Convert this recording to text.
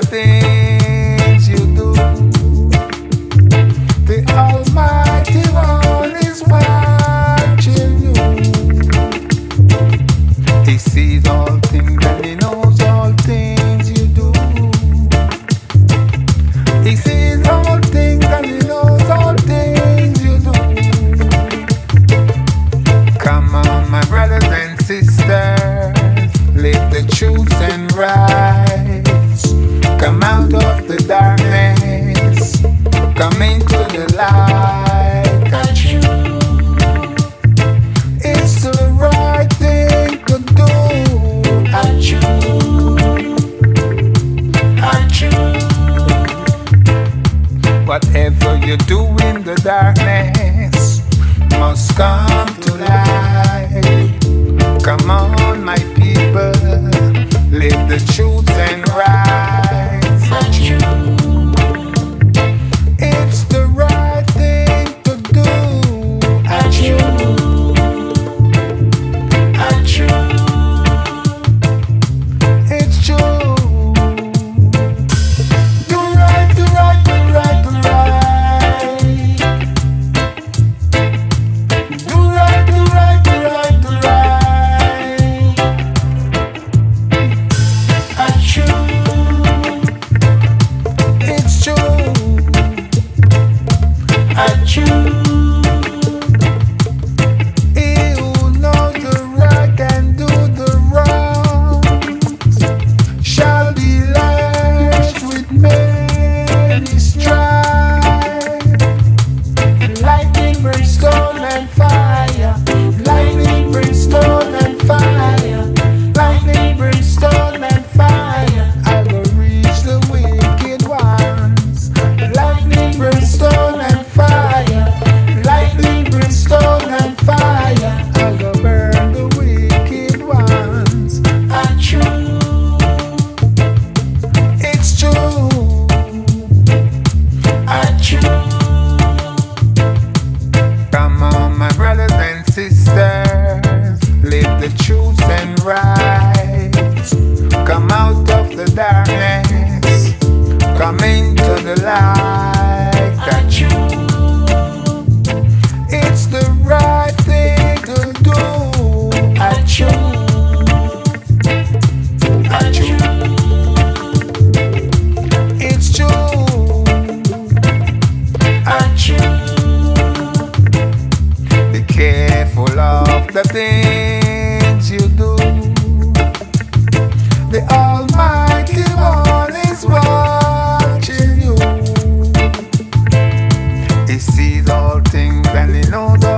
the things you do. The Almighty. It's the right thing to do. Whatever you do in the darkness must come. the things you do. The Almighty One is watching you. He sees all things and he knows.